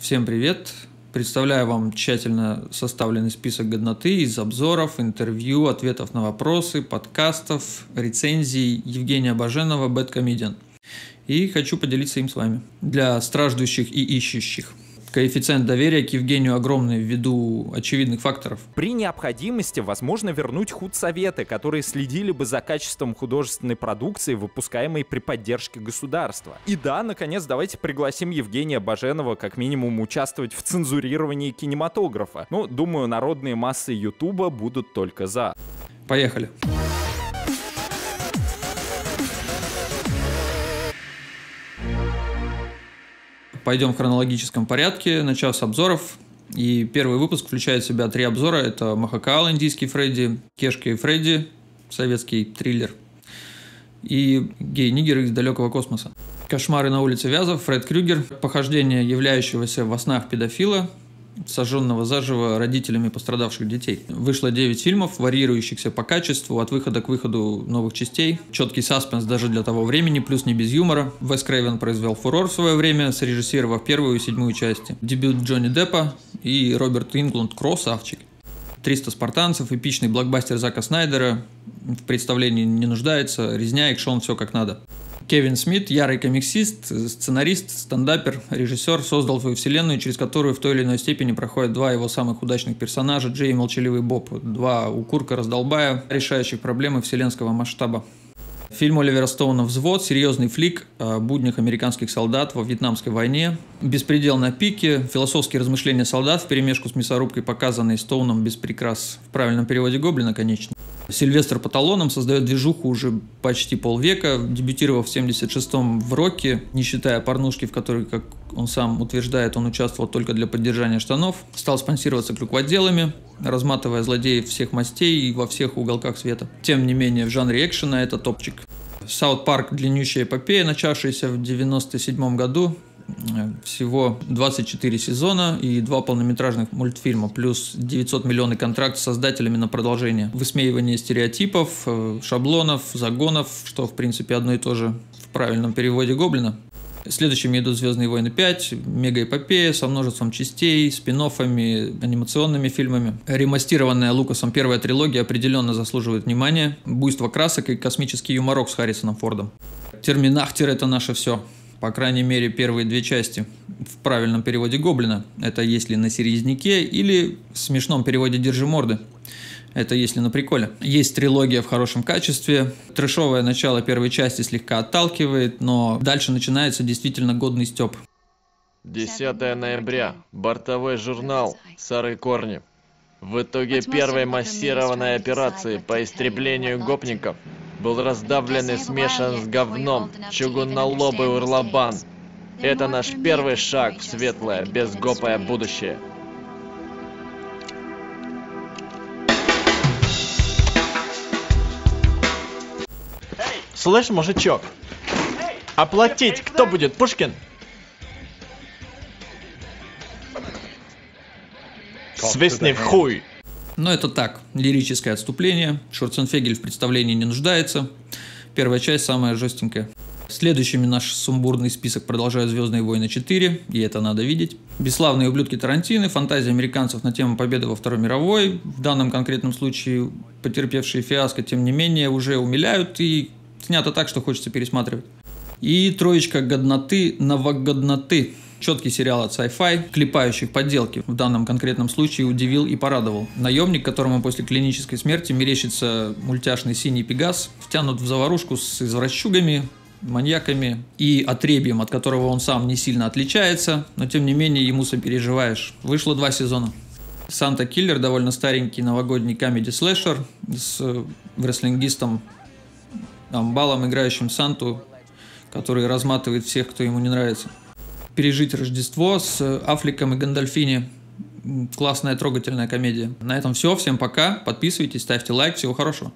Всем привет! Представляю вам тщательно составленный список годноты из обзоров, интервью, ответов на вопросы, подкастов, рецензий Евгения Баженова «Bad Comedian». И хочу поделиться им с вами. Для страждущих и ищущих – коэффициент доверия к Евгению огромный ввиду очевидных факторов. При необходимости возможно вернуть худсоветы, которые следили бы за качеством художественной продукции, выпускаемой при поддержке государства. И да, наконец, давайте пригласим Евгения Баженова как минимум участвовать в цензурировании кинематографа. Ну, думаю, народные массы Ютуба будут только за. Поехали. Пойдем в хронологическом порядке, начав с обзоров. И первый выпуск включает в себя три обзора. Это Махакаал, индийский Фредди, Кешка и Фредди, советский триллер, и гей-нигер из далекого космоса. Кошмары на улице Вязов, Фред Крюгер, похождение являющегося во снах педофила, сожженного заживо родителями пострадавших детей. Вышло 9 фильмов, варьирующихся по качеству, от выхода к выходу новых частей. Четкий саспенс даже для того времени, плюс не без юмора. Вес Крейвен произвел фурор в свое время, срежиссировав первую и седьмую части. Дебют Джонни Деппа и Роберт Ингланд красавчик. 300 спартанцев, эпичный блокбастер Зака Снайдера, в представлении не нуждается, резня, экшон, все как надо. Кевин Смит, ярый комиксист, сценарист, стендапер, режиссер, создал свою вселенную, через которую в той или иной степени проходят два его самых удачных персонажа, Джей и Молчаливый Боб, два укурка раздолбая, решающих проблемы вселенского масштаба. Фильм Оливера Стоуна «Взвод» – серьезный флик о буднях американских солдат во Вьетнамской войне. Беспредел на пике, философские размышления солдат в перемешку с мясорубкой, показанные Стоуном без прикрас. В правильном переводе Гоблина, конечно. Сильвестр по талонам создает движуху уже почти полвека, дебютировав в 76-м в «Роке», не считая порнушки, в которой, как он сам утверждает, он участвовал только для поддержания штанов, стал спонсироваться клюкводелами, разматывая злодеев всех мастей и во всех уголках света. Тем не менее, в жанре экшена это топчик. Саут Парк – длиннющая эпопея, начавшаяся в 97 году, всего 24 сезона и два полнометражных мультфильма, плюс 900 миллионный контракт с создателями на продолжение. Высмеивание стереотипов, э, шаблонов, загонов, что в принципе одно и то же в правильном переводе Гоблина. Следующими идут «Звездные войны 5», мегаэпопея со множеством частей, спин анимационными фильмами. Ремастированная Лукасом первая трилогия определенно заслуживает внимания. Буйство красок и космический юморок с Харрисоном Фордом. «Терминахтер» — это наше все по крайней мере, первые две части в правильном переводе Гоблина. Это если на серьезняке или в смешном переводе «Держи морды». Это если на приколе. Есть трилогия в хорошем качестве. Трэшовое начало первой части слегка отталкивает, но дальше начинается действительно годный степ. 10 ноября. Бортовой журнал «Сары корни». В итоге первой массированной операции по истреблению гопников был раздавлен и смешан с говном чугуннолобый урлабан. Это наш первый шаг в светлое, безгопое будущее. Слышь, мужичок, оплатить кто будет, Пушкин? Свистни в хуй! Но это так, лирическое отступление. Шурценфегель в представлении не нуждается. Первая часть самая жестенькая. Следующими наш сумбурный список продолжает «Звездные войны 4», и это надо видеть. «Бесславные ублюдки Тарантины», фантазия американцев на тему победы во Второй мировой. В данном конкретном случае потерпевшие фиаско, тем не менее, уже умиляют и снято так, что хочется пересматривать. И троечка годноты новогодноты Четкий сериал от sci-fi, клепающих подделки, в данном конкретном случае удивил и порадовал. Наемник, которому после клинической смерти мерещится мультяшный синий пегас, втянут в заварушку с извращугами, маньяками и отребием, от которого он сам не сильно отличается, но тем не менее ему сопереживаешь. Вышло два сезона. Санта Киллер довольно старенький новогодний комедий слэшер с рестлингистом Амбалом, играющим Санту, который разматывает всех, кто ему не нравится пережить Рождество с Афликом и Гандальфини. Классная, трогательная комедия. На этом все. Всем пока. Подписывайтесь, ставьте лайк. Всего хорошего.